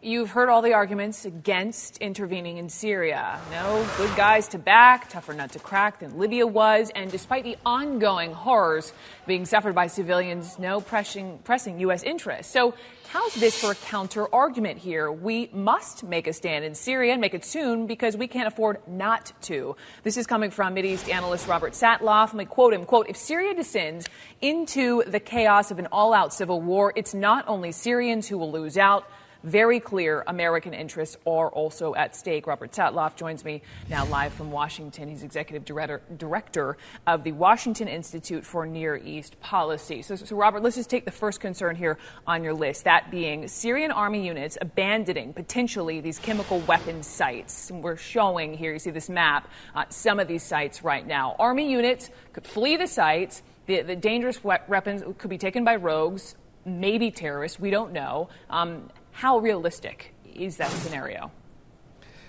You've heard all the arguments against intervening in Syria. No good guys to back, tougher nut to crack than Libya was, and despite the ongoing horrors being suffered by civilians, no pressing, pressing U.S. interests. So, how's this for a counter argument here? We must make a stand in Syria and make it soon because we can't afford not to. This is coming from Mideast analyst Robert Satloff. Let me quote him, quote, if Syria descends into the chaos of an all-out civil war, it's not only Syrians who will lose out, very clear American interests are also at stake. Robert Satloff joins me now live from Washington. He's executive director, of the Washington Institute for Near East Policy. So, so, Robert, let's just take the first concern here on your list that being Syrian army units abandoning potentially these chemical weapons sites. And we're showing here, you see this map, uh, some of these sites right now. Army units could flee the sites. The, the dangerous weapons could be taken by rogues, maybe terrorists, we don't know. Um, how realistic is that scenario?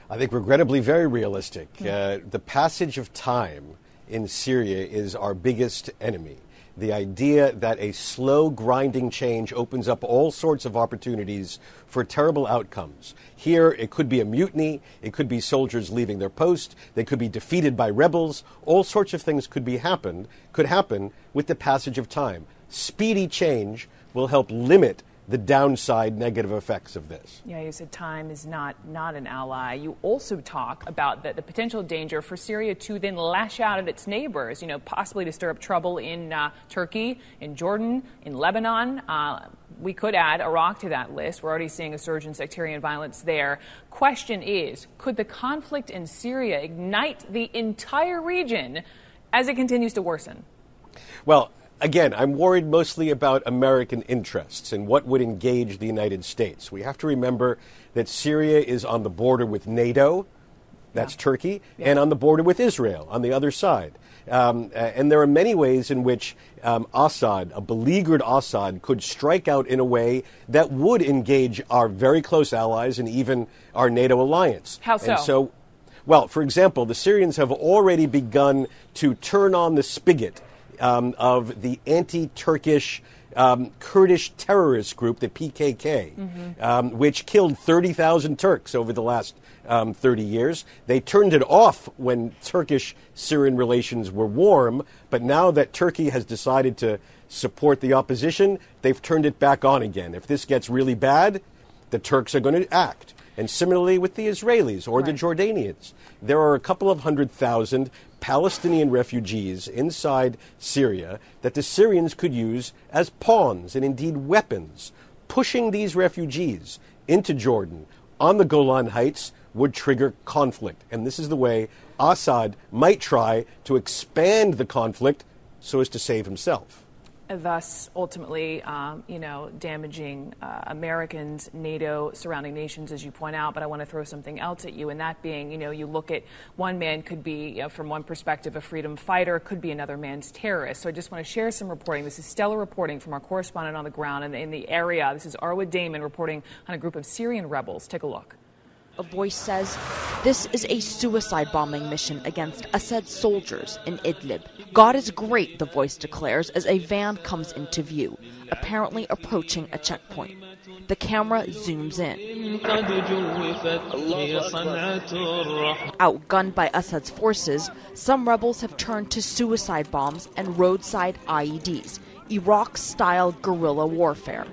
I think regrettably very realistic. Mm-hmm. Uh, the passage of time in Syria is our biggest enemy. The idea that a slow, grinding change opens up all sorts of opportunities for terrible outcomes. Here, it could be a mutiny, it could be soldiers leaving their post, they could be defeated by rebels. All sorts of things could be happened, could happen with the passage of time. Speedy change will help limit the downside negative effects of this. Yeah, you said time is not not an ally. You also talk about the, the potential danger for Syria to then lash out at its neighbors, you know, possibly to stir up trouble in uh, Turkey, in Jordan, in Lebanon. Uh, we could add Iraq to that list. We're already seeing a surge in sectarian violence there. Question is could the conflict in Syria ignite the entire region as it continues to worsen? Well, again, I'm worried mostly about American interests and what would engage the United States. We have to remember that Syria is on the border with NATO, that's yeah. Turkey, yeah. and on the border with Israel on the other side. Um, and there are many ways in which um, Assad, a beleaguered Assad, could strike out in a way that would engage our very close allies and even our NATO alliance. How so? And so well, for example, the Syrians have already begun to turn on the spigot um, of the anti-Turkish um, Kurdish terrorist group, the PKK, mm-hmm. um, which killed 30,000 Turks over the last um, 30 years. They turned it off when Turkish Syrian relations were warm, but now that Turkey has decided to support the opposition, they've turned it back on again. If this gets really bad, the Turks are going to act. And similarly with the Israelis or right. the Jordanians. There are a couple of hundred thousand Palestinian refugees inside Syria that the Syrians could use as pawns and indeed weapons. Pushing these refugees into Jordan on the Golan Heights would trigger conflict. And this is the way Assad might try to expand the conflict so as to save himself thus ultimately, um, you know, damaging uh, Americans, NATO, surrounding nations, as you point out. But I want to throw something else at you, and that being, you know, you look at one man could be, you know, from one perspective, a freedom fighter, could be another man's terrorist. So I just want to share some reporting. This is stellar reporting from our correspondent on the ground in in the area. This is Arwa Damon reporting on a group of Syrian rebels. Take a look. A voice says, This is a suicide bombing mission against Assad soldiers in Idlib. God is great, the voice declares as a van comes into view, apparently approaching a checkpoint. The camera zooms in. Outgunned by Assad's forces, some rebels have turned to suicide bombs and roadside IEDs, Iraq style guerrilla warfare.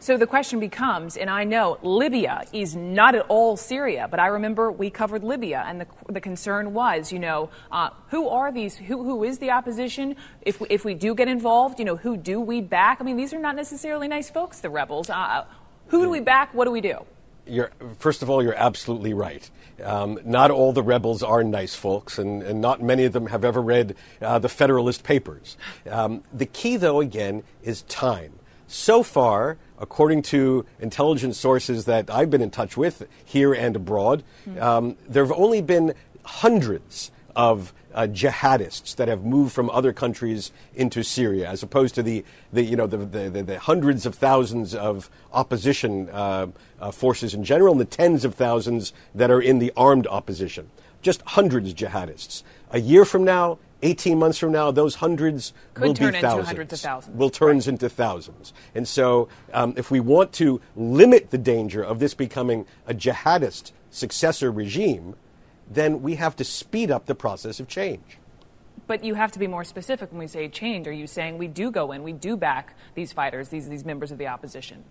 So the question becomes, and I know Libya is not at all Syria, but I remember we covered Libya, and the, the concern was, you know, uh, who are these? Who, who is the opposition? If we, if we do get involved, you know, who do we back? I mean, these are not necessarily nice folks, the rebels. Uh, who do we back? What do we do? You're, first of all, you're absolutely right. Um, not all the rebels are nice folks, and, and not many of them have ever read uh, the Federalist Papers. Um, the key, though, again, is time. So far, according to intelligence sources that I've been in touch with here and abroad, mm-hmm. um, there have only been hundreds of uh, jihadists that have moved from other countries into Syria, as opposed to the, the you know the, the, the, hundreds of thousands of opposition uh, uh, forces in general, and the tens of thousands that are in the armed opposition. Just hundreds of jihadists. A year from now, 18 months from now, those hundreds Could will turn be into thousands. hundreds of thousands. Will turn into thousands. And so, um, if we want to limit the danger of this becoming a jihadist successor regime, then we have to speed up the process of change. But you have to be more specific when we say change. Are you saying we do go in, we do back these fighters, these, these members of the opposition?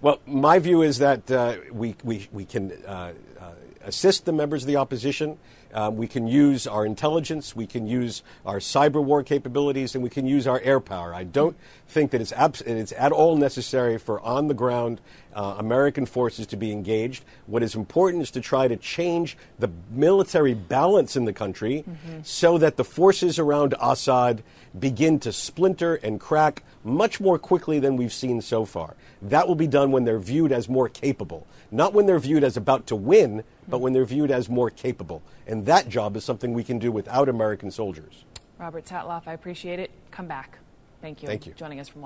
Well, my view is that uh, we, we, we can uh, uh, assist the members of the opposition. Um, we can use our intelligence, we can use our cyber war capabilities, and we can use our air power. I don't think that it's, abs- it's at all necessary for on the ground uh, American forces to be engaged. What is important is to try to change the military balance in the country so that the forces around Assad begin to splinter and crack much more quickly than we've seen so far. That will be done when they're viewed as more capable, not when they're viewed as about to win, but when they're viewed as more capable. And that job is something we can do without American soldiers. Robert Satloff, I appreciate it. Come back. Thank you. Thank you. Joining us from